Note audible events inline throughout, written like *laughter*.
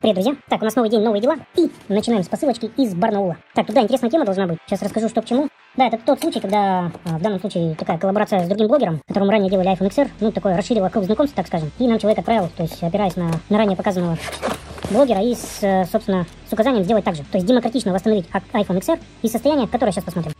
Привет, друзья. Так, у нас новый день, новые дела. И начинаем с посылочки из Барнаула. Так, туда интересная тема должна быть. Сейчас расскажу, что к чему. Да, это тот случай, когда а, в данном случае такая коллаборация с другим блогером, которому ранее делали iPhone XR, ну, такое расширило круг знакомств, так скажем. И нам человек отправил, то есть опираясь на, на ранее показанного блогера и, с, э, собственно, с указанием сделать так же. То есть демократично восстановить iPhone XR из состояния, которое сейчас посмотрим.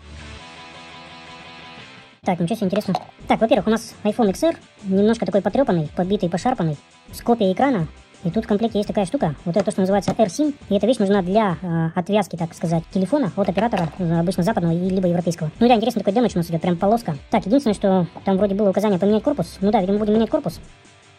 Так, ничего себе интересно. Так, во-первых, у нас iPhone XR немножко такой потрепанный, подбитый, пошарпанный, с копией экрана. И тут в комплекте есть такая штука, вот это то, что называется AirSIM, и эта вещь нужна для э, отвязки, так сказать, телефона от оператора, э, обычно западного и либо европейского. Ну да, интересно, такой дэмэдж у нас идет, прям полоска. Так, единственное, что там вроде было указание поменять корпус. Ну да, видимо, будем менять корпус.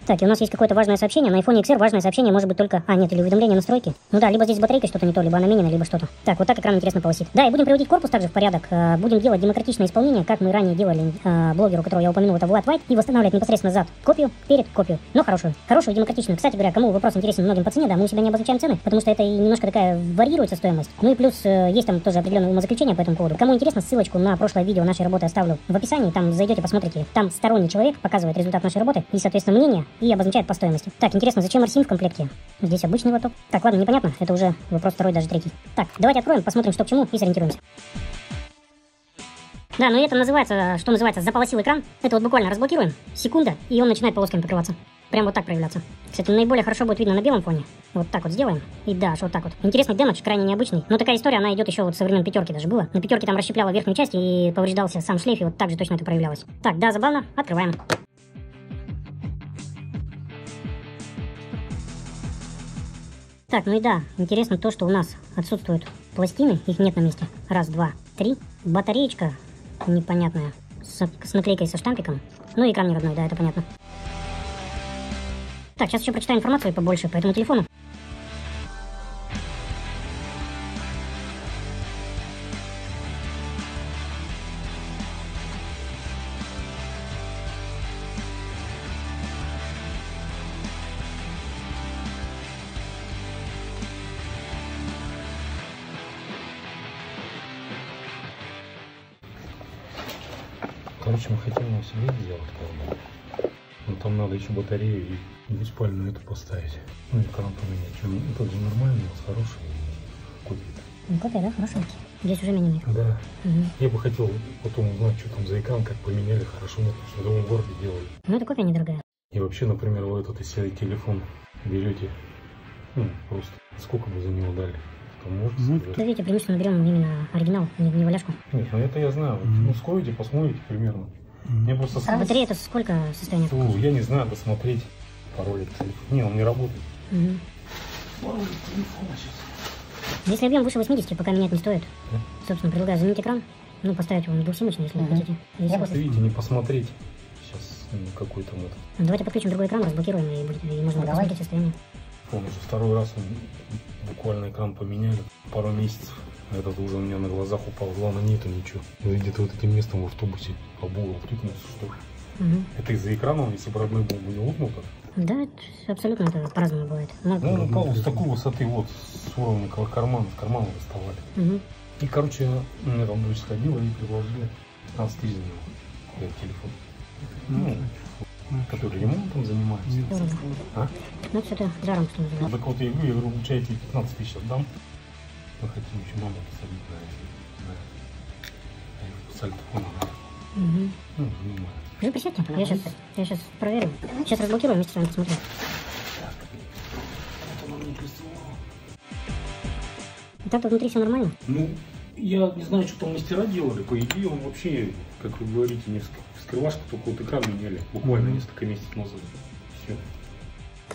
Так, у нас есть какое-то важное сообщение. На iPhone XR важное сообщение может быть только... А, нет, или уведомление настройки. Ну да, либо здесь с батарейкой что-то не то, либо она менена, либо что-то. Так, вот так экран интересно полосит. Да, и будем приводить корпус также в порядок. Э, будем делать демократичное исполнение, как мы ранее делали э, блогеру, которого я упомянул, это Влад White, и восстанавливать непосредственно зад копию, перед копию. Но хорошую. Хорошую, демократичную. Кстати говоря, кому вопрос интересен многим по цене, да, мы у себя не обозначаем цены, потому что это немножко такая варьируется стоимость. Ну и плюс э, есть там тоже определенное умозаключение по этому поводу. Кому интересно, ссылочку на прошлое видео нашей работы оставлю в описании. Там зайдете, посмотрите. Там сторонний человек показывает результат нашей работы и, соответственно, мнение и обозначает по стоимости. Так, интересно, зачем RSIM в комплекте? Здесь обычный лоток. Так, ладно, непонятно. Это уже вопрос второй, даже третий. Так, давайте откроем, посмотрим, что к чему и сориентируемся. Да, ну это называется, что называется, заполосил экран. Это вот буквально разблокируем, секунда, и он начинает полосками покрываться. Прям вот так проявляться. Кстати, наиболее хорошо будет видно на белом фоне. Вот так вот сделаем. И да, вот так вот. Интересный дэмэдж, крайне необычный. Но такая история, она идет еще вот со времен пятерки даже было. На пятерке там расщепляла верхнюю часть и повреждался сам шлейф, и вот так же точно это проявлялось. Так, да, забавно. Открываем. Так, ну и да, интересно то, что у нас отсутствуют пластины, их нет на месте. Раз, два, три. Батареечка непонятная, с, с наклейкой со штампиком. Ну и экран не родной, да, это понятно. Так, сейчас еще прочитаю информацию побольше по этому телефону. Мы хотим его себе сделать, как бы. Но там надо еще батарею и двуспальную эту поставить. Ну, экран поменять. Ну, тот же нормальный, у нас хороший. Купит. Ну, копия, да, хорошенький. Здесь уже меняли. Да. Угу. Я бы хотел потом узнать, что там за экран, как поменяли, хорошо, нет, что в другом городе делали. Ну, это копия недорогая. И вообще, например, вы этот из серии телефон берете, ну, просто сколько бы за него дали? Ну, сказать? Да видите, преимущественно берем именно оригинал, не, не валяшку. Нет, ну это я знаю. Мгм. Ну, скроете, посмотрите примерно. Мне просто... А батарея это сколько состояние? Фу, я не знаю, досмотреть пароль от телефона. Не, он не работает. Мгм. Пароль от телефона сейчас. Если объем выше 80, пока менять не стоит. Да. Собственно, предлагаю заменить экран. Ну, поставить его на двухсимочный, если Мгм. хотите. Если Вот видите, не посмотреть. Сейчас ну, какой там это. Давайте подключим другой экран, разблокируем, и, будет, и можно Ну, посмотреть состояние. Уже второй раз буквально экран поменяли. Пару месяцев. Этот уже у меня на глазах упал. Главное, нету ничего. Ну, где-то вот этим местом в автобусе об угол втыкнулся, что ли. Мгм. Это из-за экрана, если бы родной был бы не лопнул так. Да, это абсолютно это по-разному бывает. Ну, Ну, он упал с такой высоты, вот, с уровня кар- кармана, с кармана доставали. мгм. И, короче, мне там дочь сходила и предложили 15 тысяч за него. Телефон. Ну, который ремонтом занимается. Здорово. А? Ну, все даром, что Ну, называется. так вот я говорю, я говорю, лучше я тебе 15 тысяч отдам. Мы хотим еще маму посадить на, на сальтофон. Мгм. Ну, понимаю. Вы присядьте, я сейчас, я сейчас проверю. Сейчас разблокирую, вместе с вами посмотрим. Приставало. Так-то внутри все нормально. Ну, я не знаю, что там мастера делали. По идее, он вообще, как вы говорите, не вск- вскрывашка, только вот экран меняли. Буквально несколько месяцев назад. Все.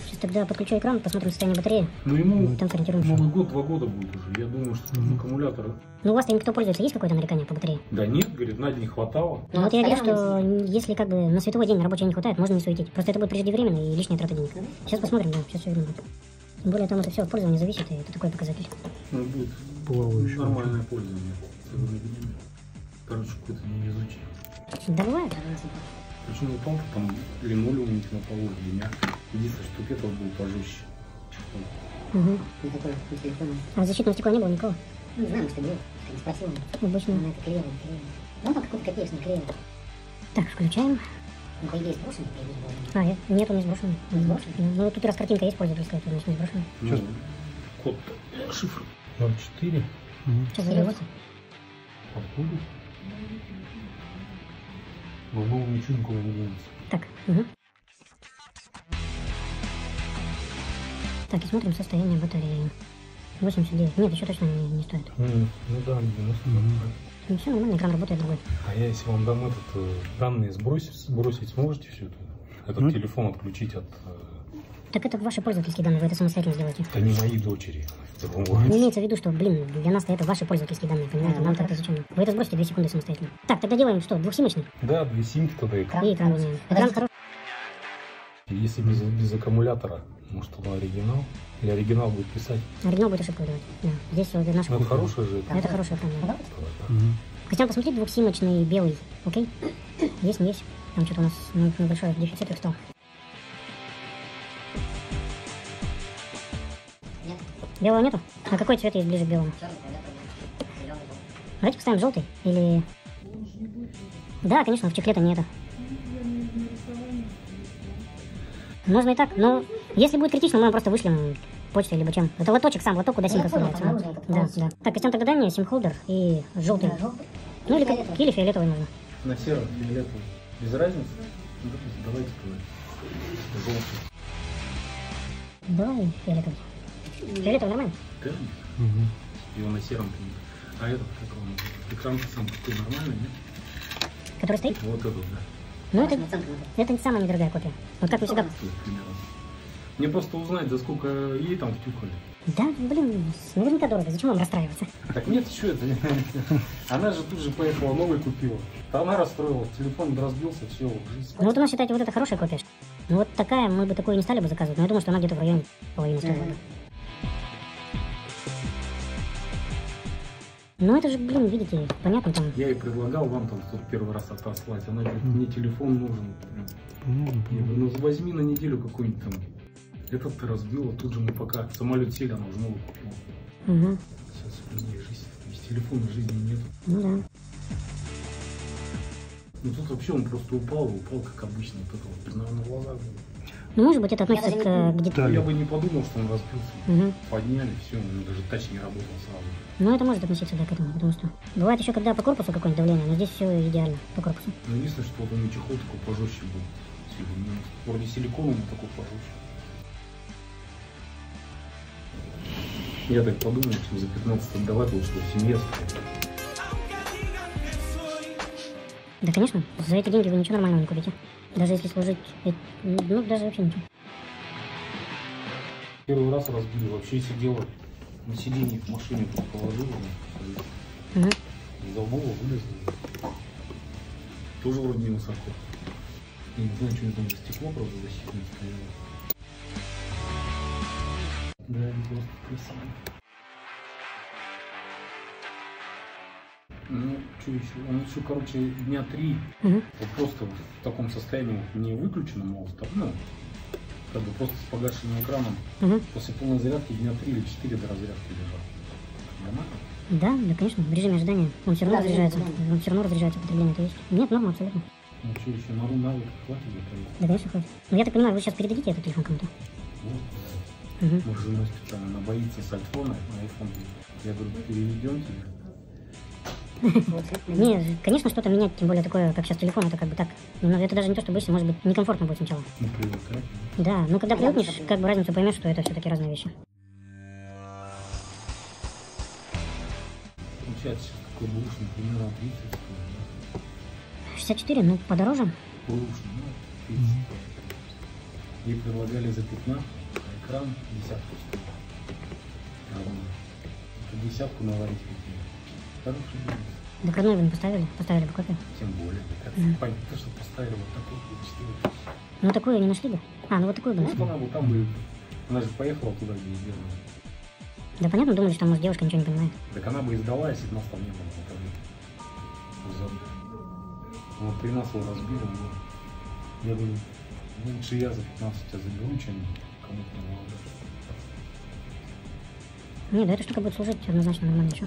Сейчас тогда подключу экран, посмотрим состояние батареи. Ну, ему Там сориентируемся. Новый год, два года будет уже. Я думаю, что там аккумулятор... Ну, у вас там кто пользуется, есть какое-то нарекание по батарее? Да нет, говорит, на день хватало. Ну, вот я вижу, что если как бы на световой день на рабочий не хватает, можно не суетить. Просто это будет преждевременно и лишняя трата денег. Сейчас посмотрим, да, сейчас все видно будет. Тем более там это все от пользования зависит, и это такой показатель. Ну, будет Плавающий. нормальное пользование. Короче, какой-то невезучий. Да бывает. Причем упал там линолеум на полу или мягкий. Единственное, что этот был пожестче. Угу. Ну, такой на телефоне. А защитного стекла не было никого. Ну, не знаю, что делать. Не спросил. Обычно. Она это клеила, клеила. Ну, там какой-то копеечный клеил. Так, включаем. Ну, по идее, сброшенный. А, нет, нет, он не сброшенный. Не сброшенный? Ну, тут раз картинка есть пользовательская, то значит не сброшенный. Сейчас код шифр 04. Сейчас загрузится. Откуда? Но нового ничего никуда не денется. Так, угу. Так, и смотрим состояние батареи. 89. Нет, еще точно не, не стоит. М, Ну да, 90. Ну, все нормально, экран работает другой. А я если вам дам этот э, данные сбросить, сбросить сможете все это? Этот телефон отключить от... Так это ваши пользовательские данные, вы это самостоятельно сделаете. Это не мои дочери. Ну, Вот. имеется в виду, что, блин, для нас это ваши пользовательские данные, понимаете? Нам это зачем? Вы это сбросите 2 секунды самостоятельно. Так, тогда делаем что, двухсимочный? Да, две симки тогда экран. И экран меняем. Экран хороший. Если без, без аккумулятора, может он оригинал? Или оригинал будет писать? Оригинал будет ошибку выдавать. Да. Здесь вот наш... Ну, это хороший же экран. Это хороший экран, да. Да. Хотя посмотри двухсимочный белый, окей? Есть, не есть? Там что-то у нас ну, небольшой дефицит их стал. Белого нету? А какой цвет есть ближе к белому? фиолетовый. Давайте поставим желтый или... Да, конечно, в чехле-то не это. Можно и так, но если будет критично, мы вам просто вышлем почтой либо чем. Это лоточек сам, лоток, куда симка вставляется. Да, нужен да. Так, Костян, тогда дай мне сим-холдер и желтый. Да, желтый. Ну или, как- Фиолетовый. или фиолетовый можно. На сером, фиолетовом. Без разницы? Ну, Давайте. Желтый. Давай фиолетовый. Фиолетовый нормально? Термин? Его на сером принято. А этот как он? Экран сам такой нормальный, нет? Который стоит? Вот этот, да. Ну это, надо. это самая недорогая копия. Вот как вы всегда... Мне просто узнать, за сколько ей там втюхали. Да, блин, наверняка дорого, зачем вам расстраиваться? Так нет, что это? Она же тут же поехала, новый купила. Да она расстроилась, телефон разбился, все. Ну вот у нас, считайте, вот это хорошая копия. Ну вот такая, мы бы такую не стали бы заказывать, но я думаю, что она где-то в районе половины стоила. Ну это же, блин, видите, понятно там. Я ей предлагал вам там тут первый раз отослать. Она говорит, мне телефон нужен. Я говорю, ну возьми на неделю какой-нибудь там. Этот ты разбила, тут же мы пока самолет сели, она уже новый купила. Угу. Сейчас у меня жизнь, без телефона жизни нет. Ну да. Ну тут вообще он просто упал, и упал как обычно. Вот это вот на, на глазах. было. Ну может быть это относится Я к, к деталям. Я бы не подумал, что он разбился. Мгм. Подняли, все, даже тач не работал сразу. Ну это может относиться, да, к этому, потому что бывает еще, когда по корпусу какое-нибудь давление, но здесь все идеально по корпусу. Но единственное, что вот у него чехол такой пожестче был. Вроде силиконовый, но такой пожестче. Я так подумал, что за 15 отдавать лучше, что семья стоит. Да, конечно, за эти деньги вы ничего нормального не купите. Даже если служить, ну даже вообще ничего. Первый раз разбили, вообще сидела на сиденье в машине, тут положила, Угу. из забыла, вылезла. Тоже вроде не высоко. Я не знаю, что там за стекло, правда, защитное стояло. Да, просто красиво. Ну, что еще? Он еще, короче, дня три Угу. вот просто в таком состоянии вот не выключенном, а вот ну, как бы просто с погашенным экраном. Угу. После полной зарядки дня три или четыре до разрядки лежал. Нормально? Да, да, конечно, в режиме ожидания. Он все равно Да, разряжается. Он все равно разряжается потребление, то есть. Нет, норма абсолютно. Ну что еще, на навык хватит для того? Да, конечно, хватит. Ну, я так понимаю, вы сейчас передадите этот телефон кому-то? Вот. Угу. Мы с женой специально, она боится с айфона на айфон. Я говорю, переведем тебе. Не, конечно, что-то менять, тем более такое, как сейчас телефон, это как бы так. Ну, это даже не то, что боишься, может быть, некомфортно будет сначала. Ну, привыкать. Да, ну когда Да, привыкнешь, как бы разницу поймешь, что это все-таки разные вещи. Получается, сейчас такой бушный, примерно 30 стоит, 64, ну, подороже. Бушный, ну, 30 стоит. Ей предлагали за 15, а экран десятку стоит. Это десятку наварить хотели. Докладной вы не поставили? Поставили бы копию. Тем более. Это Мгм. понятно, что поставили вот вот 4 тысячи. Ну, такую не нашли бы. А, ну вот такую бы Ну, нашли. вот она бы там бы, она же поехала туда, где и сделала. Да понятно, думали, что там, может, девушка ничего не понимает. Так она бы и сдала, если бы нас там не было. это Вот при нас его разбили, но я говорю, лучше я за 15 тебя заберу, чем кому-то на глаза. Не, да эта штука будет служить однозначно нормально еще.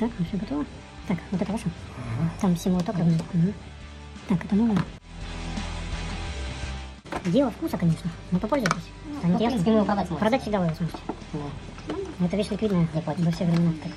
Так, ну все готово. Так, вот это ваше? Там все молоток ровно. Мгм. Так, это новое. Дело вкуса, конечно. Но попользуйтесь. Станет Ну, в ясно. вы продать. Продать всегда вы сможете. Да. Это вещь ликвидная Не платить. во все времена. Так.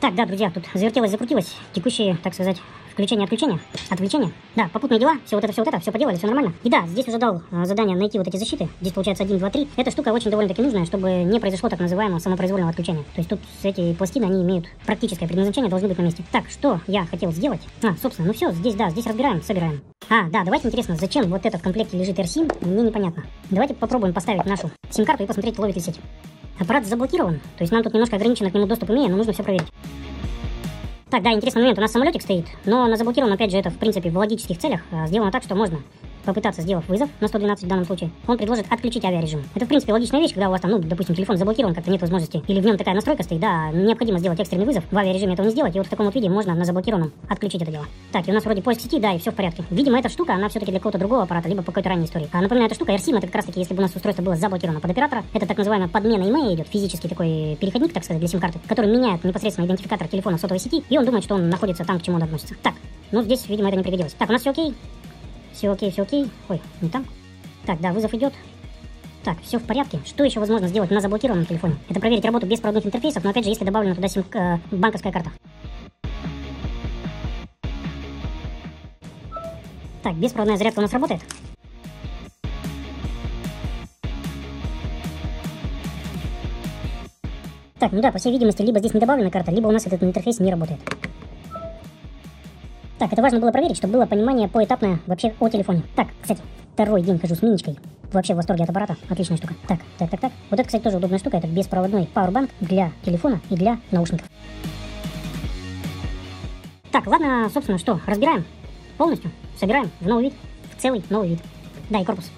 Так, да, друзья, тут завертелось, закрутилось. Текущие, так сказать, включение-отключение, отвлечение. Да, попутные дела, все вот это, все вот это, все поделали, все нормально. И да, здесь уже дал э, задание найти вот эти защиты. Здесь получается 1, 2, 3. Эта штука очень довольно-таки нужная, чтобы не произошло так называемого самопроизвольного отключения. То есть тут эти пластины, они имеют практическое предназначение, должны быть на месте. Так, что я хотел сделать? А, собственно, ну все, здесь, да, здесь разбираем, собираем. А, да, давайте интересно, зачем вот этот в комплекте лежит AirSIM, мне непонятно. Давайте попробуем поставить нашу сим-карту и посмотреть, ловит ли сеть. Аппарат заблокирован, то есть нам тут немножко ограничено к нему доступ имея, но нужно все проверить. Так, да, интересный момент, у нас самолетик стоит, но на заблокирован, опять же, это, в принципе, в логических целях а, сделано так, что можно попытаться, сделав вызов на 112 в данном случае, он предложит отключить авиарежим. Это, в принципе, логичная вещь, когда у вас там, ну, допустим, телефон заблокирован, как-то нет возможности, или в нем такая настройка стоит, да, необходимо сделать экстренный вызов, в авиарежиме этого не сделать, и вот в таком вот виде можно на заблокированном отключить это дело. Так, и у нас вроде поиск сети, да, и все в порядке. Видимо, эта штука, она все-таки для какого-то другого аппарата, либо по какой-то ранней истории. А напоминаю, эта штука AirSIM, это как раз таки, если бы у нас устройство было заблокировано под оператора, это так называемая подмена имея идет, физический такой переходник, так сказать, для сим-карты, который меняет непосредственно идентификатор телефона сотовой сети, и он думает, что он находится там, к чему он относится. Так, ну здесь, видимо, это не пригодилось. Так, у нас все окей. Все окей, все окей. Ой, не там. Так, да, вызов идет. Так, все в порядке. Что еще возможно сделать на заблокированном телефоне? Это проверить работу беспроводных интерфейсов, но опять же, если добавлена туда сим, э, банковская карта. Так, беспроводная зарядка у нас работает. Так, ну да, по всей видимости, либо здесь не добавлена карта, либо у нас этот интерфейс не работает. Так, это важно было проверить, чтобы было понимание поэтапное вообще о телефоне. Так, кстати, второй день хожу с миничкой. Вообще в восторге от аппарата. Отличная штука. Так, так, так, так. Вот это, кстати, тоже удобная штука. Это беспроводной пауэрбанк для телефона и для наушников. Так, ладно, собственно, что, разбираем полностью, собираем в новый вид, в целый новый вид. Да, и корпус.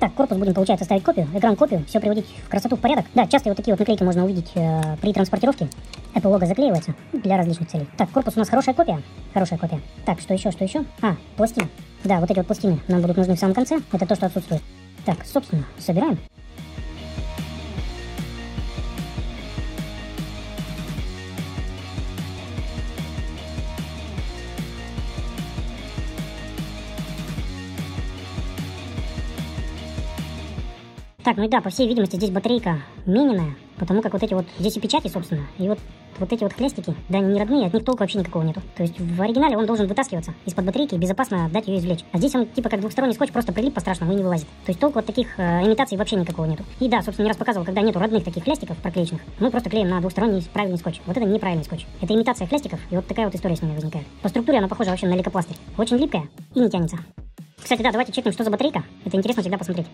Так, корпус будем, получается, ставить копию, экран копию, все приводить в красоту, в порядок. Да, часто вот такие вот наклейки можно увидеть э, при транспортировке. Apple лого заклеивается для различных целей. Так, корпус у нас хорошая копия. Хорошая копия. Так, что еще, что еще? А, пластины. Да, вот эти вот пластины нам будут нужны в самом конце. Это то, что отсутствует. Так, собственно, собираем. Так, ну и да, по всей видимости, здесь батарейка мененная, потому как вот эти вот, здесь и печати, собственно, и вот, вот эти вот хлястики, да, они не родные, от них толку вообще никакого нету. То есть в оригинале он должен вытаскиваться из-под батарейки и безопасно дать ее извлечь. А здесь он типа как двухсторонний скотч, просто прилип по-страшному и не вылазит. То есть толку от таких э, имитаций вообще никакого нету. И да, собственно, не раз показывал, когда нету родных таких хлястиков проклеечных, мы просто клеим на двухсторонний правильный скотч. Вот это неправильный скотч. Это имитация хлястиков, и вот такая вот история с ними возникает. По структуре она похожа вообще на лейкопластырь. Очень липкая и не тянется. Кстати, да, давайте чекнем, что за батарейка. Это интересно всегда посмотреть.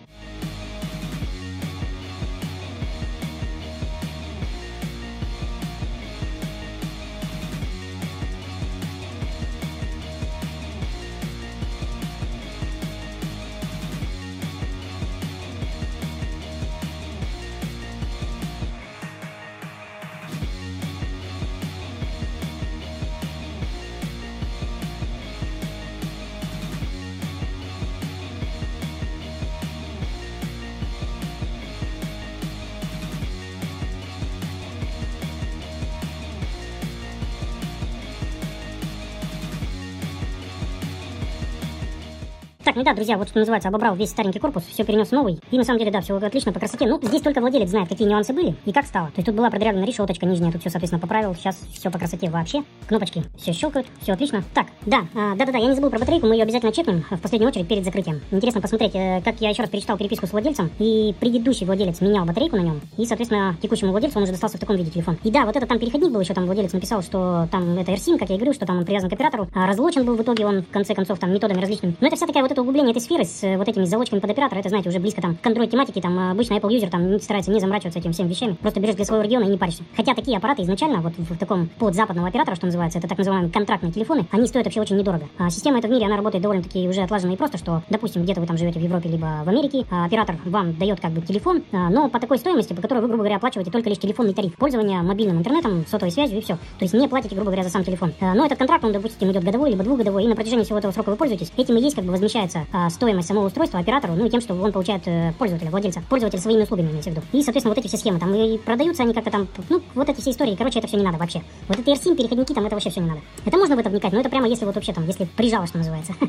Так, ну да, друзья, вот что называется, обобрал весь старенький корпус, все перенес новый. И на самом деле, да, все отлично по красоте. Ну, здесь только владелец знает, какие нюансы были и как стало. То есть тут была продырявлена решеточка нижняя, тут все, соответственно, поправил. Сейчас все по красоте вообще. Кнопочки все щелкают, все отлично. Так, да, а, да-да-да, я не забыл про батарейку, мы ее обязательно чекнем в последнюю очередь перед закрытием. Интересно посмотреть, э, как я еще раз перечитал переписку с владельцем, и предыдущий владелец менял батарейку на нем, и, соответственно, текущему владельцу он уже достался в таком виде телефон. И да, вот это там переходник был еще, там владелец написал, что там это AirSIM, как я и говорю, что там он привязан к оператору, а разлочен был в итоге он, в конце концов, там методами различными. Но это вся такая вот это углубление этой сферы с э, вот этими залочками под оператора, это, знаете, уже близко там к Android тематике, там э, обычно Apple юзер там старается не заморачиваться этим всеми вещами, просто берешь для своего региона и не паришься. Хотя такие аппараты изначально, вот в, в таком под западного оператора, что называется, это так называемые контрактные телефоны, они стоят вообще очень недорого. А система эта в мире, она работает довольно-таки уже отлаженно и просто, что, допустим, где-то вы там живете в Европе, либо в Америке, а оператор вам дает как бы телефон, а, но по такой стоимости, по которой вы, грубо говоря, оплачиваете только лишь телефонный тариф пользования мобильным интернетом, сотовой связью и все. То есть не платите, грубо говоря, за сам телефон. А, но этот контракт, он, допустим, идет годовой, либо двухгодовой, и на протяжении всего этого срока вы пользуетесь. Этим и есть, как бы, возмещая повышается а, стоимость самого устройства оператору, ну и тем, что он получает э, пользователя, владельца, пользователь своими услугами, имеется в виду. И, соответственно, вот эти все схемы, там и продаются они как-то там, ну, вот эти все истории, короче, это все не надо вообще. Вот эти RSIM, переходники, там, это вообще все не надо. Это можно в это вникать, но это прямо если вот вообще там, если прижало, что называется. *laughs*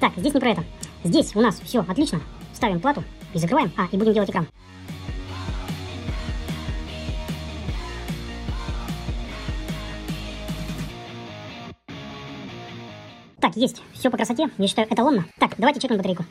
Так, здесь не про это. Здесь у нас все отлично. Ставим плату и закрываем. А, и будем делать экран. Так, есть. Все по красоте. Я считаю, эталонно. Так, давайте чекнем батарейку.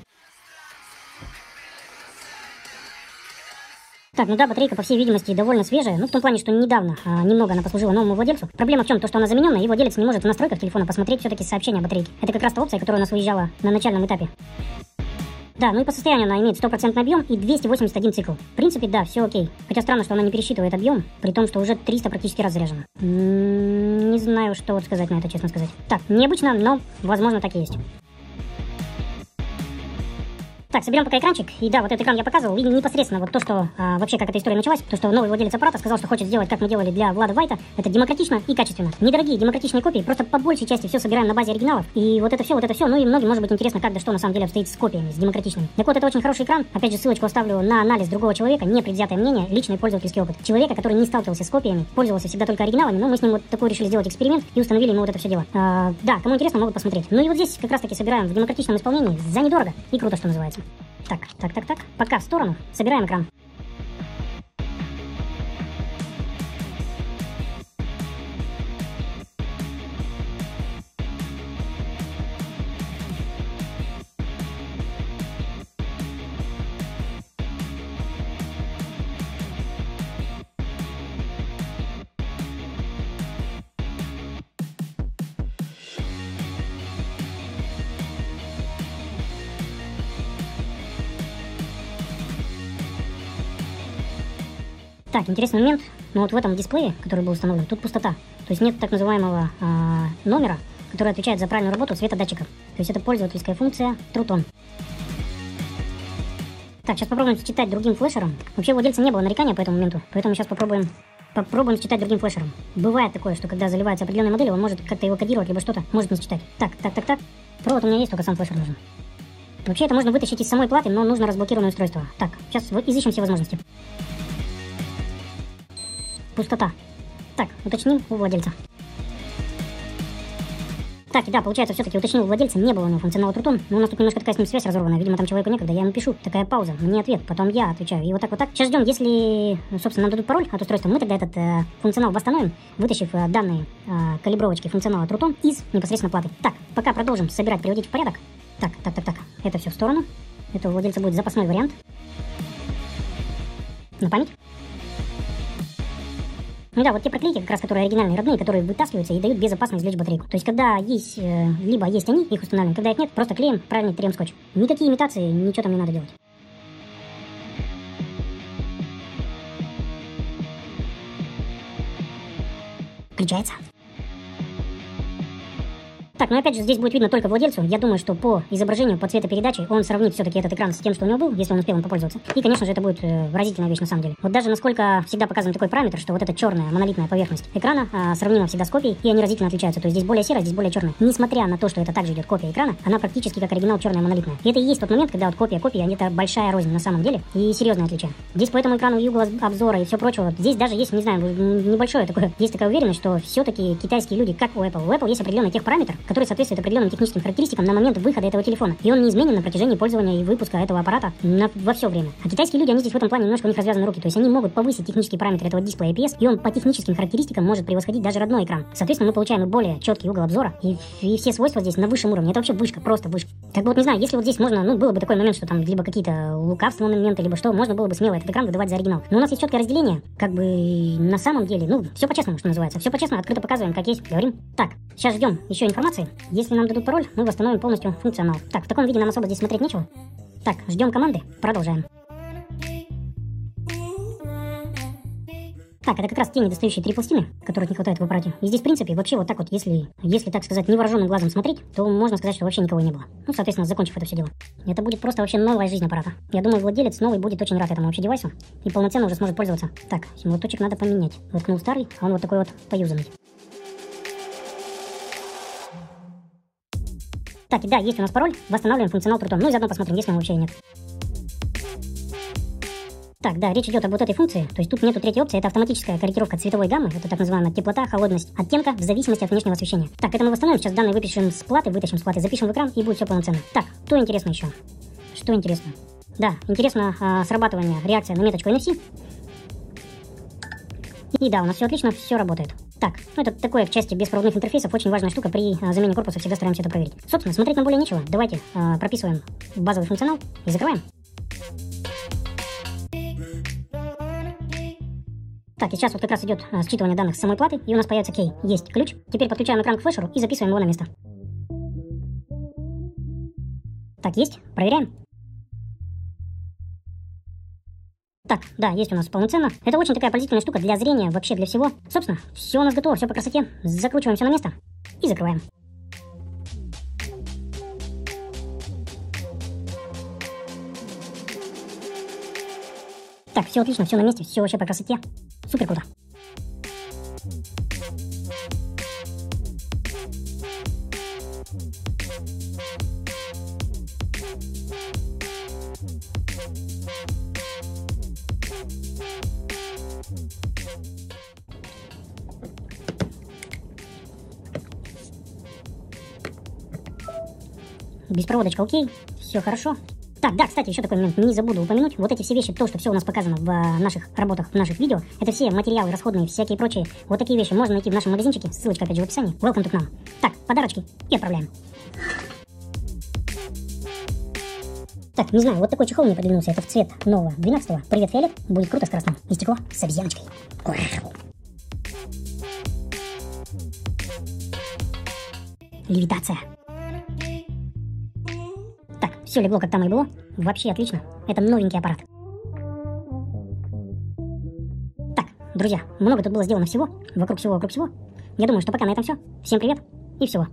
Так, ну да, батарейка, по всей видимости, довольно свежая. Ну, в том плане, что недавно а, немного она послужила новому владельцу. Проблема в чем? То, что она замененная, и владелец не может в настройках телефона посмотреть все-таки сообщение о батарейке. Это как раз та опция, которая у нас выезжала на начальном этапе. Да, ну и по состоянию она имеет 100% объем и 281 цикл. В принципе, да, все окей. Хотя странно, что она не пересчитывает объем, при том, что уже 300 практически раз заряжена. М-м, не знаю, что вот сказать на это, честно сказать. Так, необычно, но, возможно, так и есть. Так, соберем пока экранчик. И да, вот этот экран я показывал. Видим непосредственно вот то, что а, вообще как эта история началась. То, что новый владелец аппарата сказал, что хочет сделать, как мы делали для Влада Вайта. Это демократично и качественно. Недорогие демократичные копии, просто по большей части все собираем на базе оригиналов. И вот это все, вот это все. Ну и многим может быть интересно, как да что на самом деле обстоит с копиями, с демократичными. Так вот, это очень хороший экран. Опять же, ссылочку оставлю на анализ другого человека, не предвзятое мнение, личный пользовательский опыт. Человека, который не сталкивался с копиями, пользовался всегда только оригиналами, но мы с ним вот такой решили сделать эксперимент и установили ему вот это все дело. А, да, кому интересно, могут посмотреть. Ну и вот здесь как раз таки собираем в демократичном исполнении за недорого и круто, что называется. Так, так, так, так. Пока в сторону. Собираем экран. Так, интересный момент. Но вот в этом дисплее, который был установлен, тут пустота. То есть нет так называемого а, номера, который отвечает за правильную работу светодатчиков. То есть это пользовательская функция Трутон. Так, сейчас попробуем считать другим флешером. Вообще у владельца не было нарекания по этому моменту, поэтому сейчас попробуем попробуем считать другим флешером. Бывает такое, что когда заливается определенная модель, он может как-то его кодировать, либо что-то может не считать. Так, так, так, так. Провод у меня есть, только сам флешер нужен. Вообще это можно вытащить из самой платы, но нужно разблокированное устройство. Так, сейчас изыщем все возможности. Пустота. Так, уточним у владельца. Так, и да, получается, все-таки уточнил у владельца, не было у него функционала Трутон, но у нас тут немножко такая с ним связь разорвана, видимо, там человеку некогда, я ему пишу, такая пауза, мне ответ, потом я отвечаю, и вот так вот так. Сейчас ждем, если, ну, собственно, нам дадут пароль от устройства, мы тогда этот э, функционал восстановим, вытащив э, данные э, калибровочки функционала Трутон из непосредственно платы. Так, пока продолжим собирать, приводить в порядок. Так, так, так, так, это все в сторону. Это у владельца будет запасной вариант. На память. Ну да, вот те проклейки, как раз которые оригинальные, родные, которые вытаскиваются и дают безопасно извлечь батарейку. То есть, когда есть, э, либо есть они, их устанавливаем, когда их нет, просто клеим правильный трем скотч. Никакие имитации, ничего там не надо делать. Включается. Так, ну опять же, здесь будет видно только владельцу. Я думаю, что по изображению, по цветопередаче он сравнит все-таки этот экран с тем, что у него был, если он успел им попользоваться. И, конечно же, это будет э, выразительная вещь на самом деле. Вот даже насколько всегда показан такой параметр, что вот эта черная монолитная поверхность экрана э, сравнима всегда с копией, и они разительно отличаются. То есть здесь более серая, здесь более черная. Несмотря на то, что это также идет копия экрана, она практически как оригинал черная монолитная. И это и есть тот момент, когда вот копия копия, они это большая рознь на самом деле и серьезное отличие. Здесь по этому экрану и угол обзора и все прочего, здесь даже есть, не знаю, небольшое такое, *laughs* есть такая уверенность, что все-таки китайские люди, как у Apple, у Apple есть определенный техпараметр, который соответствует определенным техническим характеристикам на момент выхода этого телефона. И он не изменен на протяжении пользования и выпуска этого аппарата на, во все время. А китайские люди, они здесь в этом плане немножко у них развязаны руки. То есть они могут повысить технические параметры этого дисплея IPS, и он по техническим характеристикам может превосходить даже родной экран. Соответственно, мы получаем более четкий угол обзора, и, и все свойства здесь на высшем уровне. Это вообще вышка, просто вышка. Так вот, не знаю, если вот здесь можно, ну, было бы такой момент, что там либо какие-то лукавства моменты, либо что, можно было бы смело этот экран выдавать за оригинал. Но у нас есть четкое разделение, как бы на самом деле, ну, все по-честному, что называется. Все по-честному, открыто показываем, как есть, говорим. Так, сейчас ждем еще информации. Если нам дадут пароль, мы восстановим полностью функционал. Так, в таком виде нам особо здесь смотреть нечего. Так, ждем команды, продолжаем. Так, это как раз те недостающие три пластины, которых не хватает в аппарате. И здесь, в принципе, вообще вот так вот, если, если так сказать, невооруженным глазом смотреть, то можно сказать, что вообще никого не было. Ну, соответственно, закончив это все дело. Это будет просто вообще новая жизнь аппарата. Я думаю, владелец новый будет очень рад этому вообще девайсу и полноценно уже сможет пользоваться. Так, символоточек надо поменять. Воткнул старый, а он вот такой вот поюзанный. Так, и да, есть у нас пароль, восстанавливаем функционал трутон. Ну и заодно посмотрим, есть ли он вообще нет. Так, да, речь идет об вот этой функции, то есть тут нету третьей опции, это автоматическая корректировка цветовой гаммы, это так называемая теплота, холодность оттенка в зависимости от внешнего освещения. Так, это мы восстановим, сейчас данные выпишем с платы, вытащим с платы, запишем в экран и будет все полноценно. Так, что интересно еще? Что интересно? Да, интересно а, срабатывание, реакция на меточку NFC. И да, у нас все отлично, все работает. Так, ну это такое в части беспроводных интерфейсов очень важная штука при а, замене корпуса, всегда стараемся это проверить. Собственно, смотреть на более нечего. Давайте а, прописываем базовый функционал и закрываем. Так, и сейчас вот как раз идет а, считывание данных с самой платы, и у нас появится кей. Есть ключ. Теперь подключаем экран к флешеру и записываем его на место. Так, есть. Проверяем. Так, да, есть у нас полноценно. Это очень такая пользительная штука для зрения, вообще для всего. Собственно, все у нас готово, все по красоте. Закручиваем все на место и закрываем. Так, все отлично, все на месте, все вообще по красоте. Супер круто. Беспроводочка окей, все хорошо. Так, да, кстати, еще такой момент, не забуду упомянуть. Вот эти все вещи, то, что все у нас показано в а, наших работах, в наших видео, это все материалы расходные, всякие прочие. Вот такие вещи можно найти в нашем магазинчике, ссылочка опять же в описании. Welcome to к нам. Так, подарочки и отправляем. Так, не знаю, вот такой чехол мне подвинулся, это в цвет нового 12-го. Привет, Фиолет, будет круто с красным. И стекло с обезьяночкой. Левитация. Все легло, как там и было. Вообще отлично. Это новенький аппарат. Так, друзья, много тут было сделано всего. Вокруг всего, вокруг всего. Я думаю, что пока на этом все. Всем привет и всего.